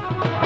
Come on.